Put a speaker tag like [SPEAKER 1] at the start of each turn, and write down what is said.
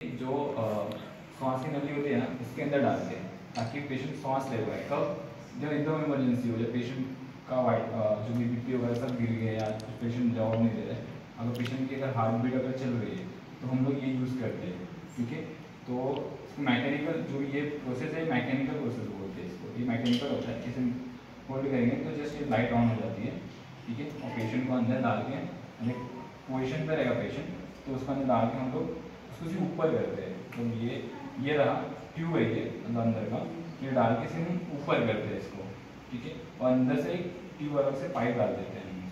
[SPEAKER 1] जो सांस की नली होती है ना उसके अंदर डालते हैं ताकि पेशेंट सांस ले पाए। कब? जब एकदम इमरजेंसी हो, जब पेशेंट का वाइट जो भी पी वगैरह सब गिर गए या पेशेंट जवाब नहीं दे रहे, अगर पेशेंट की अगर हार्ट बीट अगर चल रही है तो हम लोग ये यूज़ करते हैं, ठीक है? तो मैकेनिकल जो ये प्रोसेस है मैकेनिकल प्रोसेस बोलते हैं इसको। ये मैकेनिकल होता है जैसे होल्ड करेंगे तो जस्ट ये लाइट ऑन हो जाती है, ठीक है? और पेशेंट को अंदर डाल के पोजिशन पर रहेगा पेशेंट तो उसको अंदर डाल के हम लोग उसको ऊपर करते हैं तो ये ये रहा ट्यूब है ये अंदर का ये डाल के सिर्फ़ ऊपर करते हैं इसको ठीक है और अंदर से एक ट्यूब अलग से पाइप डाल देते हैं